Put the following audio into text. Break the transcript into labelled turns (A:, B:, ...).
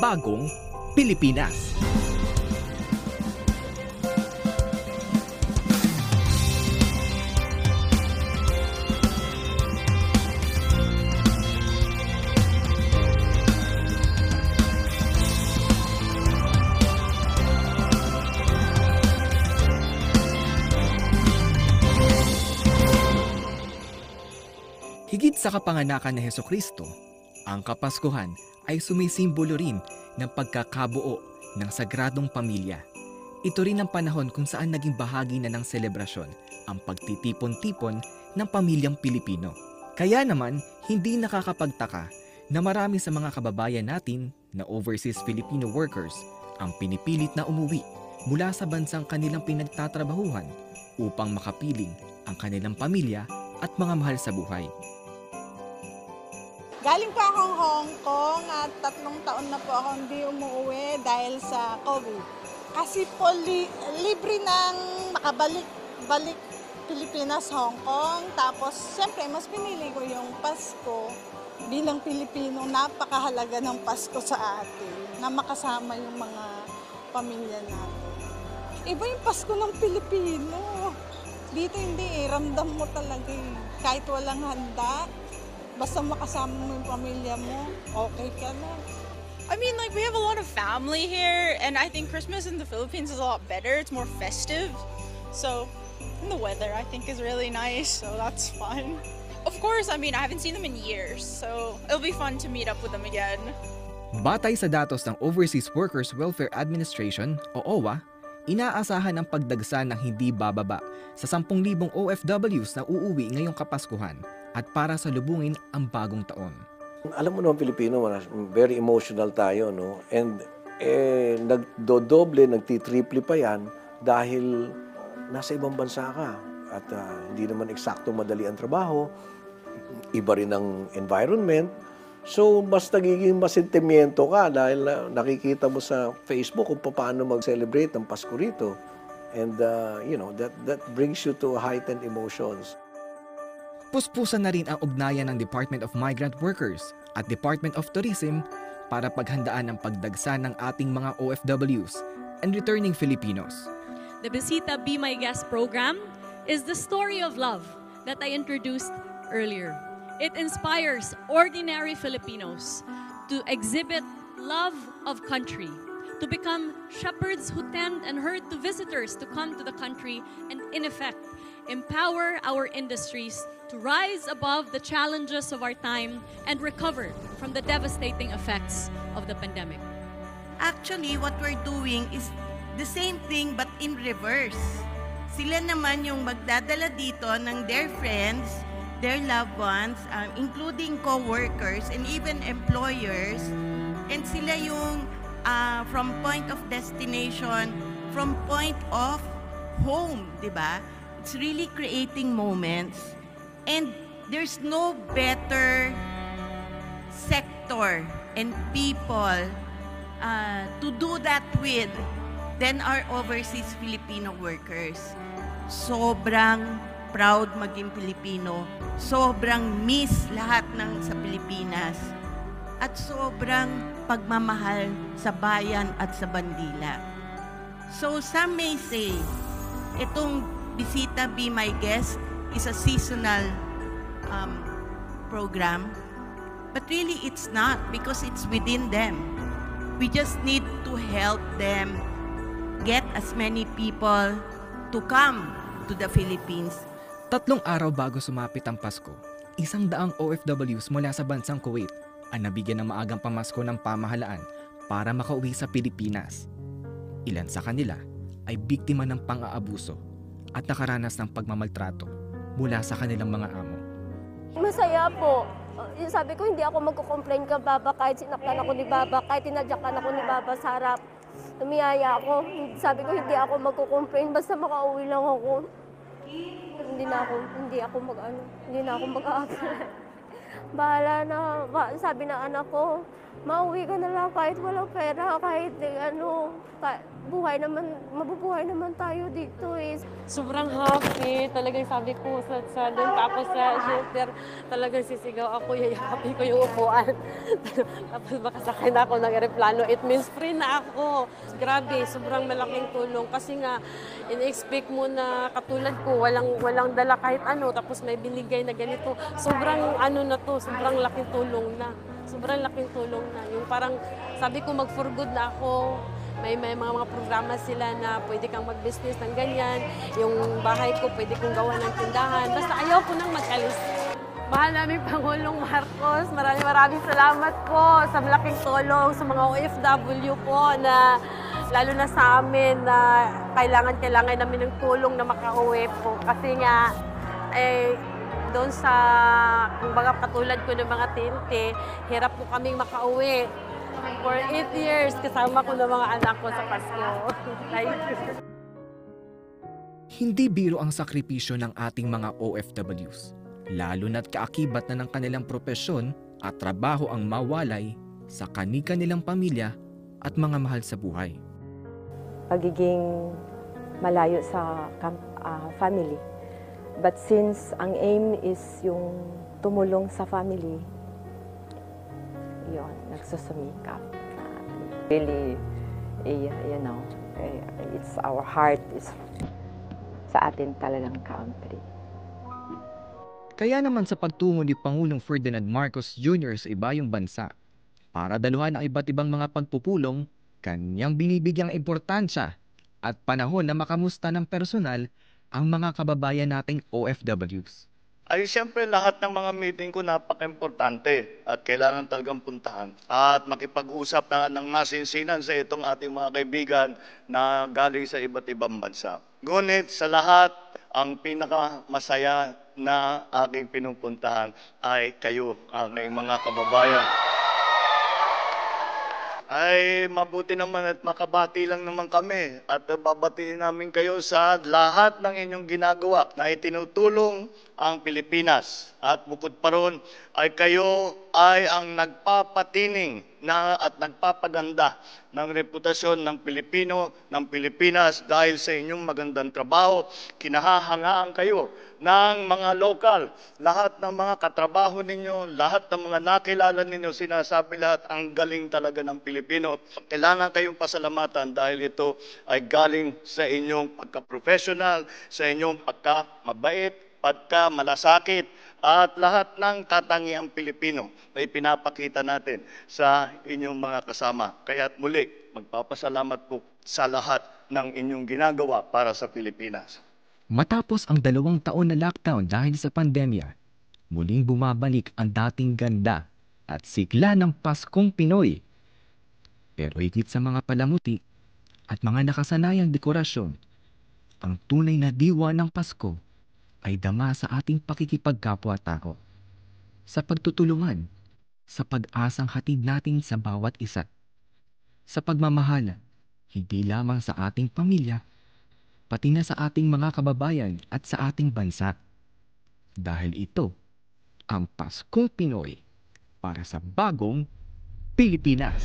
A: bagong Pilipinas. Higit sa kapanganakan ni Heso Kristo, ang Kapaskuhan ay sumisimbolo rin ng pagkakabuo ng sagradong pamilya. Ito rin ang panahon kung saan naging bahagi na ng selebrasyon ang pagtitipon-tipon ng pamilyang Pilipino. Kaya naman, hindi nakakapagtaka na marami sa mga kababayan natin na overseas Filipino workers ang pinipilit na umuwi mula sa bansang kanilang pinagtatrabahuhan upang makapiling ang kanilang pamilya at mga mahal sa buhay.
B: Galing po akong Hong Kong at tatlong taon na po ako hindi umuwi dahil sa COVID. Kasi po li- libre ng makabalik balik Pilipinas, Hong Kong. Tapos siyempre mas pinili ko yung Pasko bilang Pilipino. Napakahalaga ng Pasko sa atin na makasama yung mga pamilya natin. Iba yung Pasko ng Pilipino. Dito hindi eh, ramdam mo talaga eh. Kahit walang handa, basta makasama mo yung pamilya mo, okay ka na.
C: I mean, like, we have a lot of family here, and I think Christmas in the Philippines is a lot better. It's more festive. So, and the weather, I think, is really nice, so that's fun. Of course, I mean, I haven't seen them in years, so it'll be fun to meet up with them again.
A: Batay sa datos ng Overseas Workers Welfare Administration o OWA, inaasahan ang pagdagsa ng hindi bababa sa 10,000 OFWs na uuwi ngayong Kapaskuhan at para salubungin ang bagong taon.
D: Alam mo naman Pilipino, very emotional tayo, no? And eh, nagdodoble, nagtitriple pa yan dahil nasa ibang bansa ka. At ah, hindi naman eksakto madali ang trabaho. Iba rin ang environment. So, mas nagiging masentimiento ka dahil na- nakikita mo sa Facebook kung paano mag-celebrate ang Pasko rito. And, ah, you know, that, that brings you to heightened emotions.
A: Puspusan na rin ang ugnayan ng Department of Migrant Workers at Department of Tourism para paghandaan ang pagdagsa ng ating mga OFWs and returning Filipinos.
E: The Bisita Be My Guest program is the story of love that I introduced earlier. It inspires ordinary Filipinos to exhibit love of country, to become shepherds who tend and herd to visitors to come to the country, and in effect, empower our industries to rise above the challenges of our time and recover from the devastating effects of the pandemic.
F: Actually, what we're doing is the same thing but in reverse. Sila naman yung magdadala dito ng their friends, their loved ones, um, including co-workers and even employers. And sila yung uh, from point of destination, from point of home, di ba? It's really creating moments. And there's no better sector and people uh, to do that with than our overseas Filipino workers. Sobrang proud maging Pilipino. Sobrang miss lahat ng sa Pilipinas. At sobrang pagmamahal sa bayan at sa bandila. So some may say, itong Bisita Be My Guest is a seasonal um, program. But really, it's not because it's within them. We just need to help them get as many people to come to the Philippines.
A: Tatlong araw bago sumapit ang Pasko, isang daang OFWs mula sa bansang Kuwait ang nabigyan ng maagang pamasko ng pamahalaan para makauwi sa Pilipinas. Ilan sa kanila ay biktima ng pang-aabuso at nakaranas ng pagmamaltrato mula sa kanilang mga amo.
G: Masaya po. Uh, yung sabi ko, hindi ako magko-complain ka, Baba, kahit sinaktan ako ni Baba, kahit tinadyakan ako ni Baba sa harap. Tumiyaya ako. Sabi ko, hindi ako magko-complain, basta makauwi lang ako. Hindi na ako, hindi ako mag, ano, hindi na ako mag-a-apply. Bahala na, Ba- sabi ng anak ko, mauwi ka na lang kahit walang pera, kahit eh, ano, buhay naman, mabubuhay naman tayo dito eh.
H: sobrang happy. Talagang sabi ko sa, sa doon tapos sa shelter, talagang sisigaw ako, yayakapin ko yung upuan. tapos makasakay na ako ng aeroplano. It means free na ako. Grabe, sobrang malaking tulong. Kasi nga, in-expect mo na katulad ko, walang, walang dala kahit ano, tapos may binigay na ganito. Sobrang ano na to, sobrang laking tulong na. Sobrang laking tulong na. Yung parang, sabi ko, mag-for good na ako may, may mga, mga programa sila na pwede kang mag-business ng ganyan. Yung bahay ko, pwede kong gawa ng tindahan. Basta ayaw ko nang mag-alis. Mahal namin Pangulong Marcos. Maraming maraming salamat po sa malaking tulong sa mga OFW po na lalo na sa amin na kailangan kailangan namin ng tulong na makauwi po. Kasi nga, eh, doon sa, kung baga katulad ko ng mga tinte, hirap po kaming makauwi. For eight years, kasama ko ng mga anak ko sa Pasko. Thank you.
A: Hindi biro ang sakripisyo ng ating mga OFWs, lalo na't kaakibat na ng kanilang propesyon at trabaho ang mawalay sa kanika nilang pamilya at mga mahal sa buhay.
I: pagiging malayo sa ah, family. But since ang aim is yung tumulong sa family, yon nagsusumikap. Really, eh, you know, eh, it's our heart is sa atin talagang country.
A: Kaya naman sa pagtungo ni Pangulong Ferdinand Marcos Jr. sa ibayong bansa, para daluhan ang iba't ibang mga pagpupulong, kanyang binibigyang importansya at panahon na makamusta ng personal ang mga kababayan nating OFWs.
J: ay siyempre lahat ng mga meeting ko napaka-importante at kailangan talagang puntahan. At makipag-usap na ng masinsinan sa itong ating mga kaibigan na galing sa iba't ibang bansa. Ngunit sa lahat, ang pinakamasaya na aking pinupuntahan ay kayo, aking mga kababayan. Ay mabuti naman at makabati lang naman kami. At babatiin namin kayo sa lahat ng inyong ginagawa na itinutulong ang Pilipinas. At bukod pa ron ay kayo ay ang nagpapatining na at nagpapaganda ng reputasyon ng Pilipino, ng Pilipinas dahil sa inyong magandang trabaho. Kinahahangaan kayo ng mga lokal. Lahat ng mga katrabaho ninyo, lahat ng mga nakilala ninyo, sinasabi lahat, ang galing talaga ng Pilipino. Kailangan kayong pasalamatan dahil ito ay galing sa inyong pagka-professional, sa inyong pagka-mabait, pagka-malasakit, at lahat ng katangiang Pilipino na ipinapakita natin sa inyong mga kasama. Kaya't muli, magpapasalamat po sa lahat ng inyong ginagawa para sa Pilipinas.
A: Matapos ang dalawang taon na lockdown dahil sa pandemya, muling bumabalik ang dating ganda at sigla ng Paskong Pinoy. Pero higit sa mga palamuti at mga nakasanayang dekorasyon, ang tunay na diwa ng Pasko ay dama sa ating pakikipagkapwa-tao. Sa pagtutulungan, sa pag-asang hatid natin sa bawat isa. Sa pagmamahala, hindi lamang sa ating pamilya, pati na sa ating mga kababayan at sa ating bansa. Dahil ito ang Paskong Pinoy para sa bagong Pilipinas.